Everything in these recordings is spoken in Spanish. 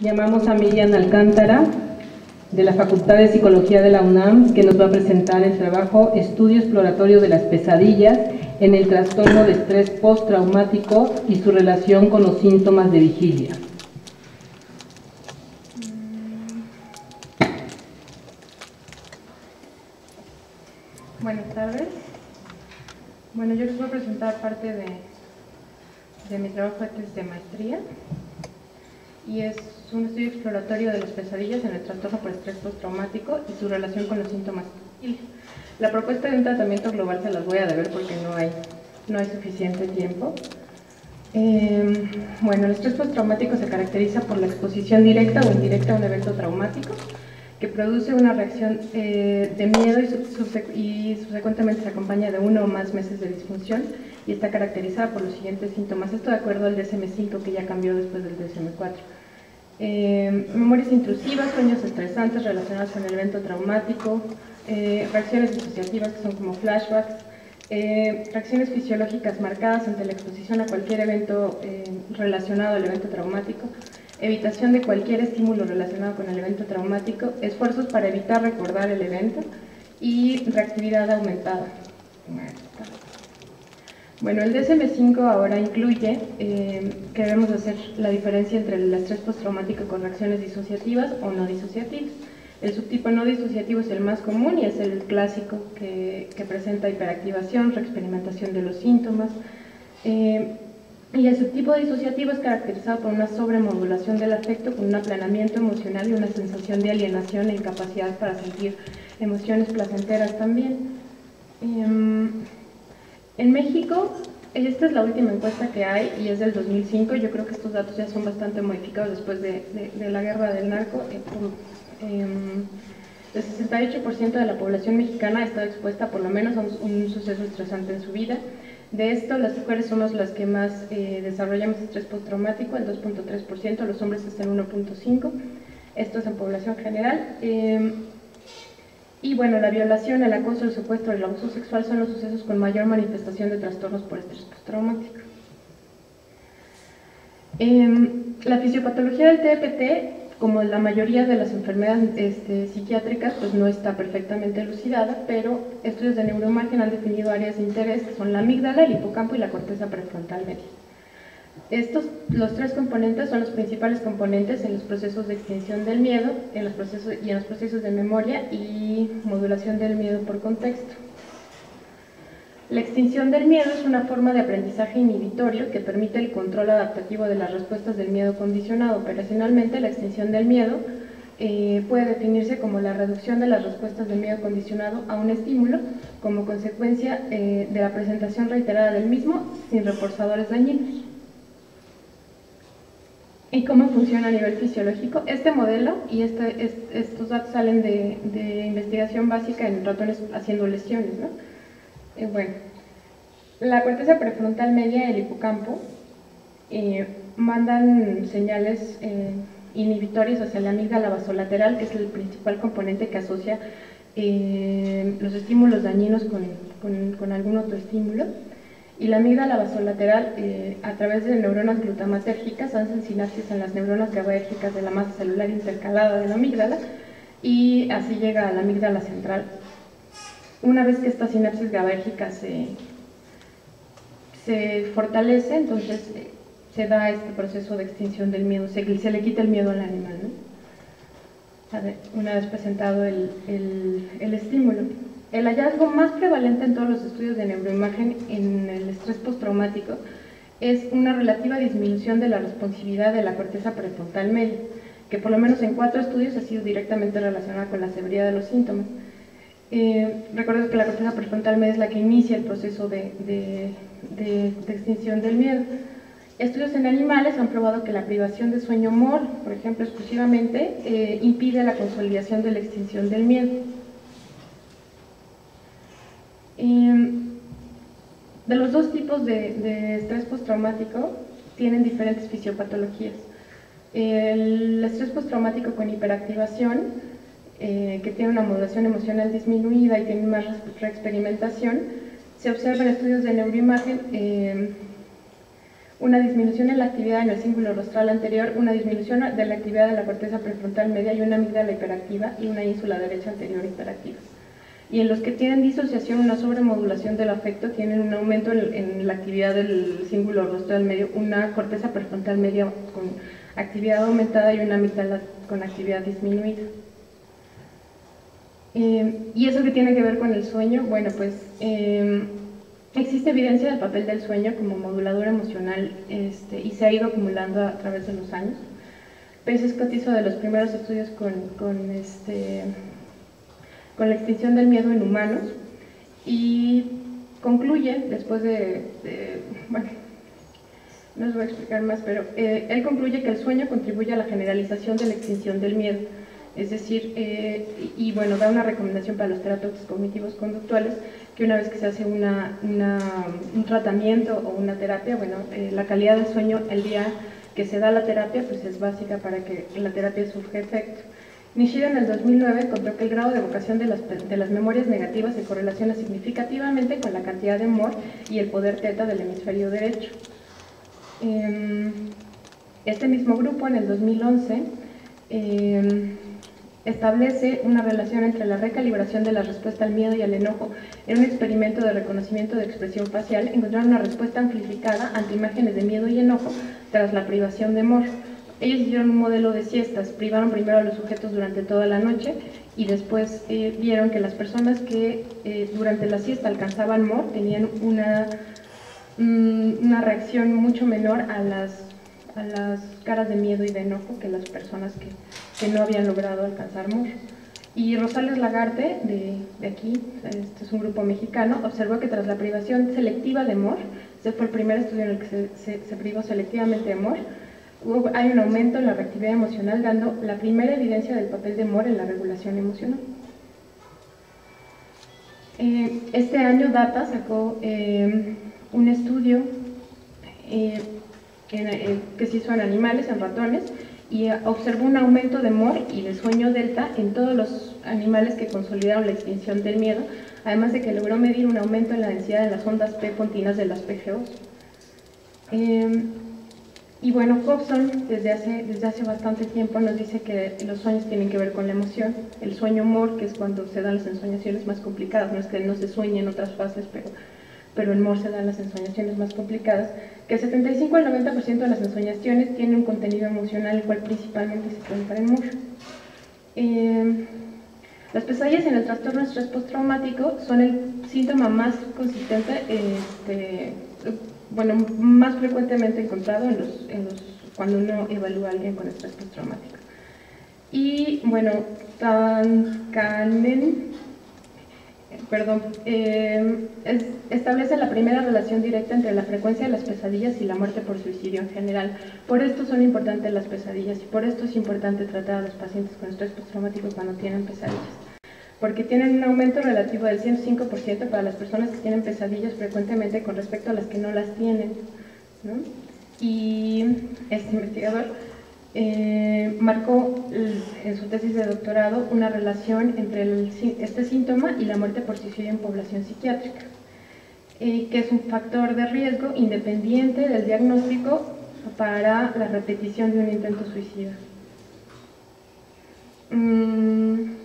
Llamamos a Miriam Alcántara, de la Facultad de Psicología de la UNAM, que nos va a presentar el trabajo Estudio exploratorio de las pesadillas en el trastorno de estrés postraumático y su relación con los síntomas de vigilia. Buenas tardes. Bueno, yo les voy a presentar parte de, de mi trabajo de maestría y es un estudio exploratorio de las pesadillas en el trastorno por estrés postraumático y su relación con los síntomas. La propuesta de un tratamiento global se las voy a deber porque no hay, no hay suficiente tiempo. Em, bueno, el estrés postraumático se caracteriza por la exposición directa o indirecta a un evento traumático que produce una reacción eh, de miedo y, y, subsecuentemente se acompaña de uno o más meses de disfunción y está caracterizada por los siguientes síntomas. Esto de acuerdo al DSM-5 que ya cambió después del DSM-4. Eh, memorias intrusivas, sueños estresantes relacionados con el evento traumático, eh, reacciones disociativas que son como flashbacks, eh, reacciones fisiológicas marcadas ante la exposición a cualquier evento relacionado al evento traumático, evitación de cualquier estímulo relacionado con el evento traumático, esfuerzos para evitar recordar el evento y reactividad aumentada. Bueno, el DSM-5 ahora incluye eh, que debemos hacer la diferencia entre el estrés postraumático con reacciones disociativas o no disociativas. El subtipo no disociativo es el más común y es el clásico que, presenta hiperactivación, reexperimentación de los síntomas. Eh, y el subtipo disociativo es caracterizado por una sobremodulación del afecto con un aplanamiento emocional y una sensación de alienación e incapacidad para sentir emociones placenteras también. Em, en México, esta es la última encuesta que hay y es del 2005. Yo creo que estos datos ya son bastante modificados después de, la guerra del narco. Eh, em, el 68% de la población mexicana ha estado expuesta por lo menos a un, suceso estresante en su vida. De esto, las mujeres somos las que más eh, desarrollamos estrés postraumático, el 2.3%, los hombres es el 1.5%. Esto es en población general. Em, y bueno, la violación, el acoso, el secuestro, el abuso sexual son los sucesos con mayor manifestación de trastornos por estrés postraumático. Em, la fisiopatología del TPT, como la mayoría de las enfermedades este, psiquiátricas, pues no está perfectamente elucidada, pero estudios de neuroimagen han definido áreas de interés que son la amígdala, el hipocampo y la corteza prefrontal media. Estos, los tres componentes son los principales componentes en los procesos de extinción del miedo en los procesos, y en los procesos de memoria y modulación del miedo por contexto. La extinción del miedo es una forma de aprendizaje inhibitorio que permite el control adaptativo de las respuestas del miedo condicionado. Operacionalmente, la extinción del miedo eh, puede definirse como la reducción de las respuestas del miedo condicionado a un estímulo como consecuencia eh, de la presentación reiterada del mismo sin reforzadores dañinos. ¿Y cómo funciona a nivel fisiológico? Este modelo y este, estos datos salen de, investigación básica en ratones haciendo lesiones. ¿no? Eh, bueno, la corteza prefrontal media y el hipocampo eh, mandan señales eh, inhibitorias hacia la amígdala basolateral, que es el principal componente que asocia los estímulos dañinos con algún otro estímulo y la amígdala basolateral, eh, a través de neuronas glutamatérgicas, hacen sinapsis en las neuronas GABAérgicas de la masa celular intercalada de la amígdala y así llega a la amígdala central. Una vez que esta sinapsis GABAérgica se, se fortalece, entonces eh, se da este proceso de extinción del miedo, se, se le quita el miedo al animal, una vez presentado el, el estímulo. El hallazgo más prevalente en todos los estudios de neuroimagen en el estrés postraumático es una relativa disminución de la responsividad de la corteza prefrontal media, que por lo menos en cuatro estudios ha sido directamente relacionada con la severidad de los síntomas. Eh, recuerdo que la corteza prefrontal media es la que inicia el proceso de, extinción del miedo. Estudios en animales han probado que la privación de sueño MOR, por ejemplo, exclusivamente, eh, impide la consolidación de la extinción del miedo. De los dos tipos de, estrés postraumático tienen diferentes fisiopatologías. El estrés postraumático con hiperactivación, eh, que tiene una modulación emocional disminuida y tiene más reexperimentación, se observa en estudios de neuroimagen eh, una disminución en la actividad en el cíngulo rostral anterior, una disminución de la actividad de la corteza prefrontal media y una amígdala hiperactiva y una ínsula derecha anterior hiperactiva. Y en los que tienen disociación, una sobremodulación del afecto, tienen un aumento en, la actividad del cíngulo rostral medio, una corteza prefrontal media con actividad aumentada y una amígdala con actividad disminuida. Eh, ¿Y eso que tiene que ver con el sueño? Bueno, pues eh, Existe evidencia del papel del sueño como modulador emocional este, y se ha ido acumulando a través de los años. Pace Scott hizo de los primeros estudios con, con, este, con la extinción del miedo en humanos y concluye, después de, bueno, no os voy a explicar más, pero eh, él concluye que el sueño contribuye a la generalización de la extinción del miedo. Es decir, eh, y bueno, da una recomendación para los terapeutas cognitivos conductuales que una vez que se hace un tratamiento o una terapia, bueno, eh, la calidad del sueño el día que se da la terapia pues es básica para que la terapia surja efecto. Nishida en el 2009 encontró que el grado de evocación de las, de las memorias negativas se correlaciona significativamente con la cantidad de humor y el poder teta del hemisferio derecho. Em, este mismo grupo en el 2011 establece una relación entre la recalibración de la respuesta al miedo y al enojo. En un experimento de reconocimiento de expresión facial, encontraron una respuesta amplificada ante imágenes de miedo y enojo tras la privación de amor. Ellos hicieron un modelo de siestas, privaron primero a los sujetos durante toda la noche y después eh, vieron que las personas que eh, durante la siesta alcanzaban amor tenían una, mm, una reacción mucho menor a las, a las caras de miedo y de enojo que las personas que que no habían logrado alcanzar MOR. Y Rosales Lagarte, de, de, aquí, este es un grupo mexicano, observó que tras la privación selectiva de MOR, ese fue el primer estudio en el que se, se, privó selectivamente de MOR, hay un aumento en la reactividad emocional, dando la primera evidencia del papel de MOR en la regulación emocional. Eh, este año DATA sacó eh, un estudio eh, que se hizo en animales, en ratones, y observó un aumento de MOR y de sueño delta en todos los animales que consolidaron la extinción del miedo, además de que logró medir un aumento en la densidad de las ondas P pontinas de las PGOs. Em, y bueno, Hobson desde hace, desde hace bastante tiempo nos dice que los sueños tienen que ver con la emoción. El sueño MOR, que es cuando se dan las ensoñaciones más complicadas, no es que no se sueñe en otras fases, pero pero en MOR se dan las ensoñaciones más complicadas, que el 75 al 90% de las ensoñaciones tienen un contenido emocional, el cual principalmente se presenta en MOR. Eh, las pesadillas en el trastorno de estrés postraumático son el síntoma más consistente, este, bueno, más frecuentemente encontrado en los, en los, cuando uno evalúa a alguien con estrés postraumático. Y bueno, Tankanen perdón, eh, establece la primera relación directa entre la frecuencia de las pesadillas y la muerte por suicidio en general. Por esto son importantes las pesadillas y por esto es importante tratar a los pacientes con estrés postraumático cuando tienen pesadillas. Porque tienen un aumento relativo del 105% para las personas que tienen pesadillas frecuentemente con respecto a las que no las tienen. Y este investigador eh, marcó en su tesis de doctorado una relación entre este síntoma y la muerte por suicidio en población psiquiátrica, eh, que es un factor de riesgo independiente del diagnóstico para la repetición de un intento suicida. Mm,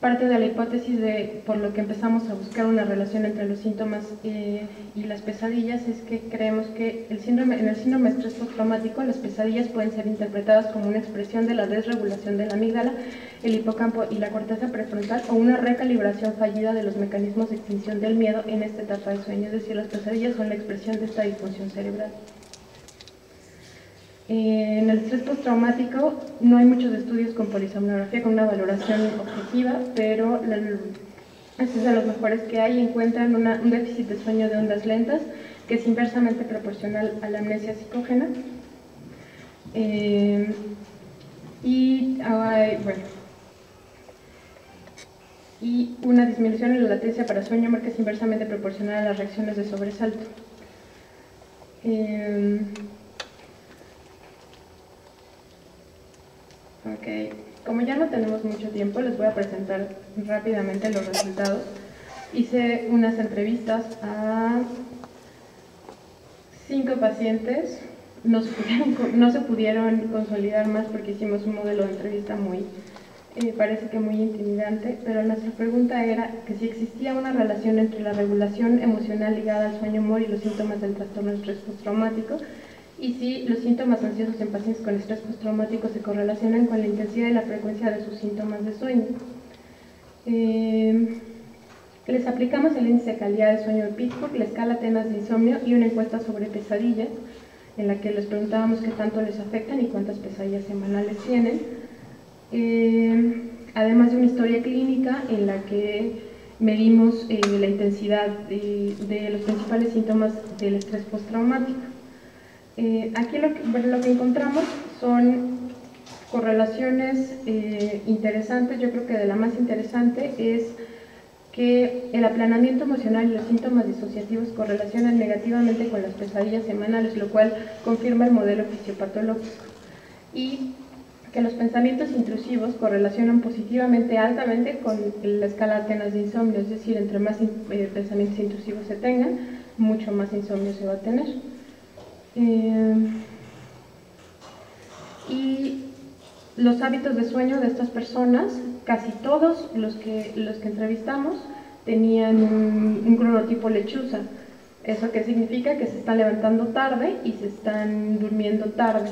Parte de la hipótesis de por lo que empezamos a buscar una relación entre los síntomas eh, y las pesadillas es que creemos que el síndrome, en el síndrome estrés postraumático las pesadillas pueden ser interpretadas como una expresión de la desregulación de la amígdala, el hipocampo y la corteza prefrontal o una recalibración fallida de los mecanismos de extinción del miedo en esta etapa de sueño, es decir, las pesadillas son la expresión de esta disfunción cerebral. En el estrés postraumático no hay muchos estudios con polisomnografía con una valoración objetiva, pero este es de los mejores que hay. Encuentran un déficit de sueño de ondas lentas que es inversamente proporcional a la amnesia psicógena. Eh, y, bueno, y una disminución en la latencia para sueño que es inversamente proporcional a las reacciones de sobresalto. Eh, Ok, como ya no tenemos mucho tiempo, les voy a presentar rápidamente los resultados. Hice unas entrevistas a cinco pacientes, no se, pudieron, no se pudieron consolidar más porque hicimos un modelo de entrevista muy, eh, parece que muy intimidante, pero nuestra pregunta era que si existía una relación entre la regulación emocional ligada al sueño humor y los síntomas del trastorno estrés postraumático, y si los síntomas ansiosos en pacientes con estrés postraumático se correlacionan con la intensidad y la frecuencia de sus síntomas de sueño. Eh, les aplicamos el índice de calidad de sueño de Pittsburgh, la escala Atenas de insomnio y una encuesta sobre pesadillas, en la que les preguntábamos qué tanto les afectan y cuántas pesadillas semanales tienen. Eh, además de una historia clínica en la que medimos eh, la intensidad de, los principales síntomas del estrés postraumático. Eh, aquí lo que, encontramos son correlaciones interesantes, yo creo que de la más interesante es que el aplanamiento emocional y los síntomas disociativos correlacionan negativamente con las pesadillas semanales, lo cual confirma el modelo fisiopatológico. Y que los pensamientos intrusivos correlacionan positivamente altamente con la escala Atenas de insomnio, es decir, entre más eh, pensamientos intrusivos se tengan, mucho más insomnio se va a tener. Eh, y los hábitos de sueño de estas personas, casi todos los que, los que entrevistamos tenían un, cronotipo lechuza. ¿Eso qué significa? Que se están levantando tarde y se están durmiendo tarde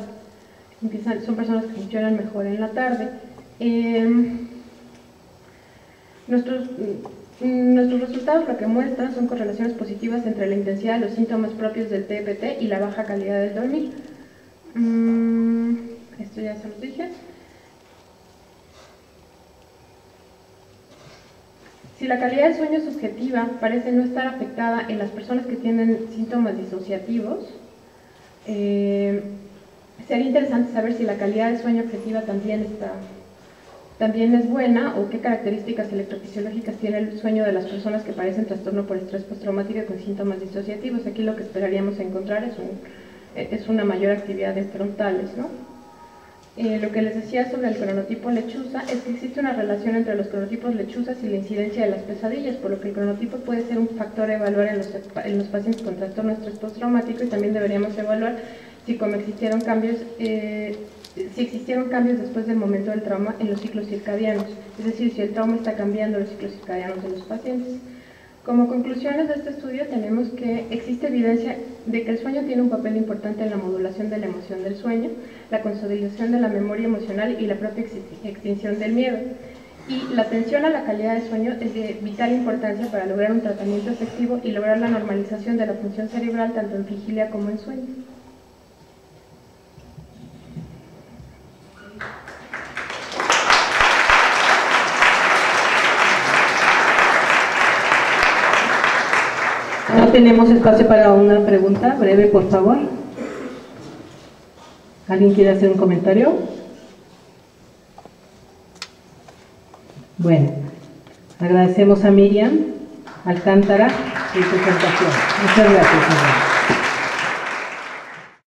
son personas que funcionan mejor en la tarde. Em, nuestros, nuestros resultados lo que muestran son correlaciones positivas entre la intensidad de los síntomas propios del TPT y la baja calidad del dormir. Mm, esto ya se los dije. Si la calidad del sueño subjetiva parece no estar afectada en las personas que tienen síntomas disociativos, eh, sería interesante saber si la calidad del sueño objetiva también está también es buena o qué características electrofisiológicas tiene el sueño de las personas que padecen trastorno por estrés postraumático con síntomas disociativos. Aquí lo que esperaríamos encontrar es, un, es una mayor actividad de frontales. ¿no? Eh, lo que les decía sobre el cronotipo lechuza es que existe una relación entre los cronotipos lechuzas y la incidencia de las pesadillas, por lo que el cronotipo puede ser un factor a evaluar en los, en los pacientes con trastorno de estrés postraumático y también deberíamos evaluar si como existieron cambios, eh, si existieron cambios después del momento del trauma en los ciclos circadianos, es decir, si el trauma está cambiando los ciclos circadianos de los pacientes. Como conclusiones de este estudio tenemos que existe evidencia de que el sueño tiene un papel importante en la modulación de la emoción del sueño, la consolidación de la memoria emocional y la propia extinción del miedo. Y la atención a la calidad del sueño es de vital importancia para lograr un tratamiento efectivo y lograr la normalización de la función cerebral tanto en vigilia como en sueño. No tenemos espacio para una pregunta breve, por favor. ¿Alguien quiere hacer un comentario? Bueno, agradecemos a Miriam Alcántara su presentación. Muchas gracias.